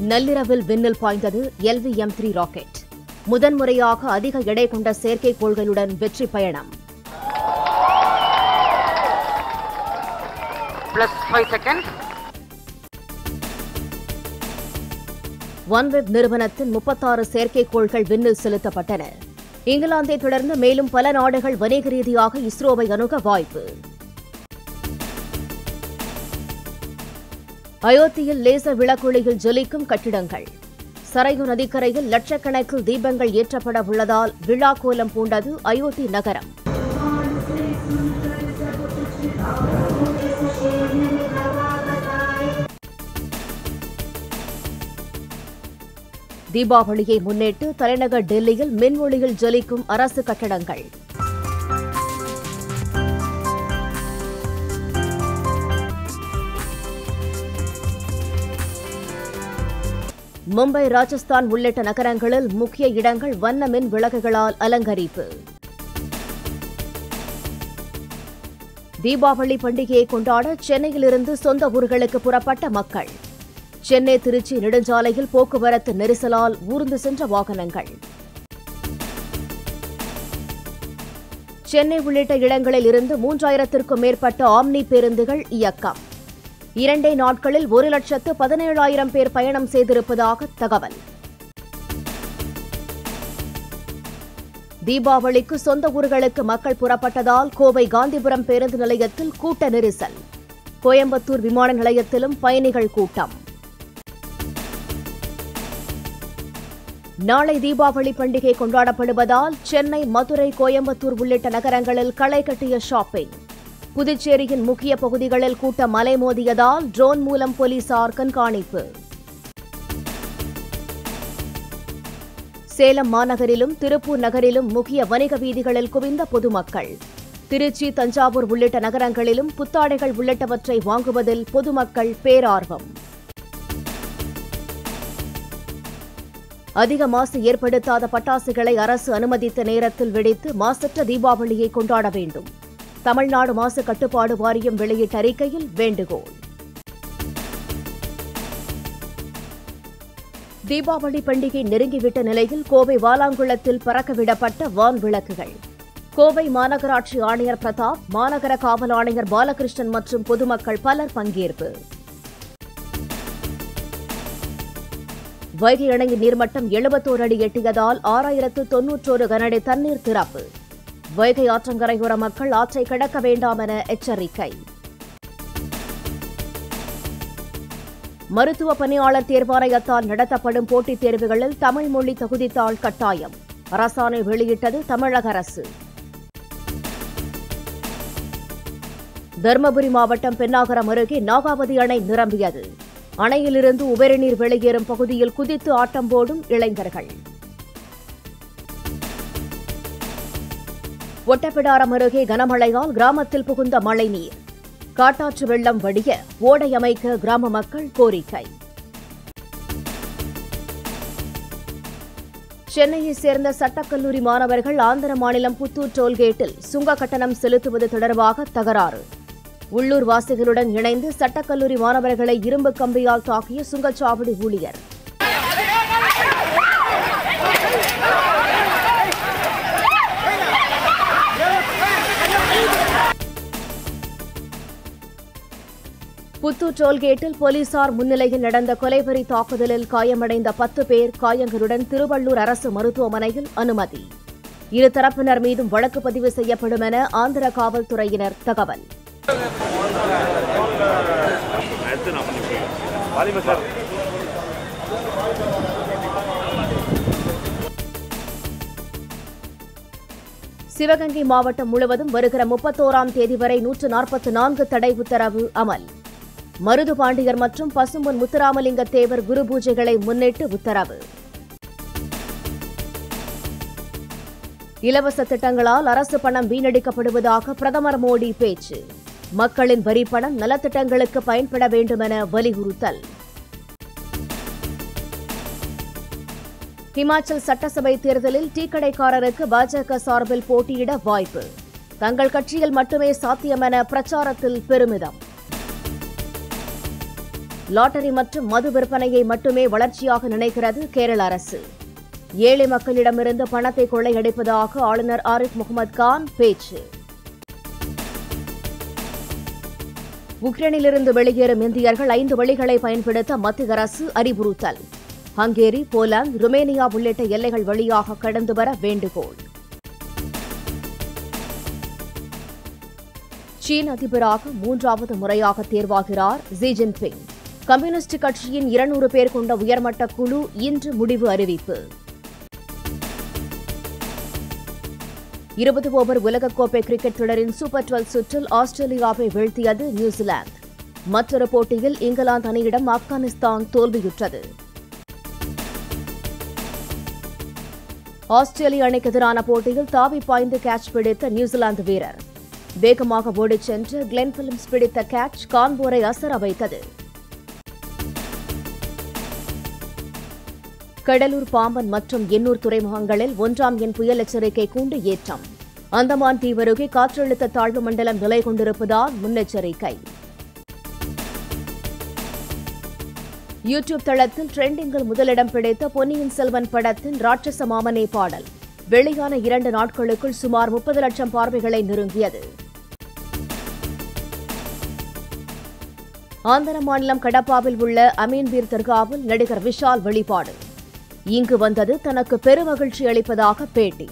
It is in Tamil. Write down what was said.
நள்ளிரவில் விண்ணில் பாய்ந்தது எல்வி எம் த்ரீ ராக்கெட். முதன்முறையாக அதிக எடை கொண்ட செயற்கைக்கோள்களுடன் வெற்றி பயணம். Plus 5 seconds. ஒன்வெப் நிறுவனத்தின் முப்பத்தாறு செயற்கைக்கோள்கள் விண்ணில் செலுத்தப்பட்டன. இங்கிலாந்தை தொடர்ந்து மேலும் பல நாடுகள் வணிக ரீதியாக இஸ்ரோவை அணுக வாய்ப்பு. அயோத்தியில் லேசர் விளக்கொளியில் ஜொலிக்கும் கட்டிடங்கள். சரையு நதிக்கரையில் லட்சக்கணக்கில் தீபங்கள் ஏற்றப்பட உள்ளதால் விழா கோலம் பூண்டது அயோத்தி நகரம். தீபாவளியை முன்னிட்டு தலைநகர் டெல்லியில் மின்ஒளியில் ஜொலிக்கும் அரசு கட்டடங்கள். மும்பை ராஜஸ்தான் உள்ளிட்ட நகரங்களில் முக்கிய இடங்கள் வண்ணமின் விளக்குகளால் அலங்கரிப்பு. தீபாவளி பண்டிகையை கொண்டாட சென்னையிலிருந்து சொந்த ஊர்களுக்கு புறப்பட்ட மக்கள். சென்னை திருச்சி நெடுஞ்சாலையில் போக்குவரத்து நெரிசலால் ஊர்ந்து சென்ற வாகனங்கள். சென்னை உள்ளிட்ட இடங்களில் இருந்து மூன்றாயிரத்திற்கும் மேற்பட்ட ஆம்னி பேருந்துகள் இயக்கம். இரண்டே நாட்களில் ஒரு லட்சத்து பதினேழாயிரம் பேர் பயணம் செய்திருப்பதாக தகவல். தீபாவளிக்கு சொந்த ஊர்களுக்கு மக்கள் புறப்பட்டதால் கோவை காந்திபுரம் பேருந்து நிலையத்தில் கூட்ட நெரிசல். கோயம்புத்தூர் விமான நிலையத்திலும் பயணிகள் கூட்டம். நாளை தீபாவளி பண்டிகை கொண்டாடப்படுவதால் சென்னை மதுரை கோயம்புத்தூர் உள்ளிட்ட நகரங்களில் களை கட்டிய ஷாப்பிங். புதுச்சேரியின் முக்கிய பகுதிகளில் கூட்டம் அலைமோதியதால் ட்ரோன் மூலம் போலீசார் கண்காணிப்பு. சேலம் மாநகரிலும் திருப்பூர் நகரிலும் முக்கிய வணிக வீதிகளில் குவிந்த பொதுமக்கள். திருச்சி தஞ்சாவூர் உள்ளிட்ட நகரங்களிலும் புத்தாடைகள் உள்ளிட்டவற்றை வாங்குவதில் பொதுமக்கள் பேரார்வம். அதிக மாசு ஏற்படுத்தாத பட்டாசுகளை அரசு அனுமதித்த நேரத்தில் வெடித்து மாசற்ற தீபாவளியை கொண்டாட வேண்டும். தமிழ்நாடு மாசு கட்டுப்பாடு வாரியம் வெளியிட்ட அறிக்கையில் வேண்டுகோள். தீபாவளி பண்டிகை நெருங்கிவிட்ட நிலையில் கோவை வாலாங்குளத்தில் பறக்கவிடப்பட்ட வான் விளக்குகள். கோவை மாநகராட்சி ஆணையர் பிரதாப் மாநகர காவல் ஆணையர் பாலகிருஷ்ணன் மற்றும் பொதுமக்கள் பலர் பங்கேற்பு. வைகை அணையின் நீர்மட்டம் எழுபத்தோரு அடி எட்டியதால் ஆறாயிரத்து தொன்னூற்றோரு கனஅடி தண்ணீர் திறப்பு. வைகை ஆற்றங்கரையோர மக்கள் ஆற்றை கடக்க வேண்டாம் என எச்சரிக்கை. மருத்துவ பணியாளர் தேர்வாணையத்தால் நடத்தப்படும் போட்டித் தேர்வுகளில் தமிழ் மொழி தகுதித்தாள் கட்டாயம். அரசாணை வெளியிட்டது தமிழக அரசு. தருமபுரி மாவட்டம் பெண்ணாகரம் அருகே நாகாவதி அணை நிரம்பியது. அணையிலிருந்து உபரிநீர் வெளியேறும் பகுதியில் குதித்து ஆட்டம் போடும் இளைஞர்கள். ஒட்டப்பிடாரம் அருகே கனமழையால் கிராமத்தில் புகுந்த மழைநீர். காட்டாற்று வெள்ளம் வடிய ஓடை அமைக்க கிராம மக்கள் கோரிக்கை. சென்னையை சேர்ந்த சட்டக்கல்லூரி மாணவர்கள் ஆந்திர மாநிலம் புத்தூர் டோல்கேட்டில் சுங்க கட்டணம் செலுத்துவது தொடர்பாக தகராறு. உள்ளூர் வாசிகளுடன் இணைந்து சட்டக்கல்லூரி மாணவர்களை இரும்பு கம்பியால் தாக்கிய சுங்கச்சாவடி ஊழியர். டோல்கேட்டில் போலீசார் முன்னிலையில் நடந்த கொலைவெறி தாக்குதலில் காயமடைந்த பத்து பேர் காயங்களுடன் திருவள்ளூர் அரசு மருத்துவமனையில் அனுமதி. இரு தரப்பினர் மீதும் வழக்கு பதிவு செய்யப்படும் என ஆந்திர காவல்துறையினர் தகவல். சிவகங்கை மாவட்டம் முழுவதும் வருகிற முப்பத்தோராம் தேதி வரை நூற்று நாற்பத்தி நான்கு தடை உத்தரவு அமல். மருது பாண்டியர் மற்றும் பசும்பொன் முத்துராமலிங்க தேவர் குரு பூஜைகளை முன்னிட்டு உத்தரவு. இலவச திட்டங்களால் அரசு பணம் வீணடிக்கப்படுவதாக பிரதமர் மோடி பேச்சு. மக்களின் வரி பணம் நலத்திட்டங்களுக்கு பயன்பட வேண்டுமென வலியுறுத்தல். ஹிமாச்சல் சட்டசபை தேர்தலில் டீக்கடைக்காரருக்கு பாஜக சார்பில் போட்டியிட வாய்ப்பு. தங்கள் கட்சியில் மட்டுமே சாத்தியமென பிரச்சாரத்தில் பெருமிதம். லாட்டரி மற்றும் மது விற்பனையை மட்டுமே வளர்ச்சியாக நினைக்கிறது கேரள அரசு. ஏழை மக்களிடமிருந்து பணத்தை கொள்ளையடிப்பதாக ஆளுநர் ஆரிஃப் முகமது கான் பேச்சு. உக்ரைனிலிருந்து வெளியேறும் இந்தியர்கள் ஐந்து வழிகளை பயன்படுத்த மத்திய அரசு அறிவுறுத்தல். ஹங்கேரி போலாந்து ருமேனியா உள்ளிட்ட எல்லைகள் வழியாக கடந்து வர வேண்டுகோள். சீன அதிபராக மூன்றாவது முறையாக தேர்வாகிறார் ஜி ஜின்பிங். கம்யூனிஸ்ட் கட்சியின் இருநூறு பேர் கொண்ட உயர்மட்ட குழு இன்று முடிவு அறிவிப்பு. இருபது ஓவர் உலகக்கோப்பை கிரிக்கெட் தொடரின் சூப்பர் டுவெல் சுற்றில் ஆஸ்திரேலியாவை வீழ்த்தியது நியூசிலாந்து. மற்றொரு போட்டியில் இங்கிலாந்து அணியிடம் ஆப்கானிஸ்தான் தோல்வியுற்றது. ஆஸ்திரேலிய அணிக்கு எதிரான போட்டியில் தாவி பாய்ந்து கேட்ச் பிடித்த நியூசிலாந்து வீரர். வேகமாக ஓடிச் சென்று கிளென் பிலிம்ஸ் பிடித்த கேட்ச் கான்பூரை அசர வைத்தது. கடலூர் பாம்பன் மற்றும் எண்ணூர் துறைமுகங்களில் ஒன்றாம் எண் புயல் எச்சரிக்கை கூண்டு ஏற்றம். அந்தமான் தீவருகே காற்றழுத்த தாழ்வு மண்டலம் நிலை கொண்டிருப்பதால் முன்னெச்சரிக்கை. யூடியூப் தளத்தில் ட்ரெண்டிங்கில் முதலிடம் பிடித்த பொன்னியின் செல்வன் படத்தின் ராட்சச மாமனே பாடல். வெளியான இரண்டு நாட்களுக்குள் சுமார் முப்பது லட்சம் பார்வைகளை நெருங்கியது. ஆந்திர மாநிலம் கடப்பாவில் உள்ள அமீன்பீர் தர்காவில் நடிகர் விஷால் வெளிப்பாடு. இங்கு வந்தது தனக்கு பெருமகிழ்ச்சி அளிப்பதாக பேட்டி.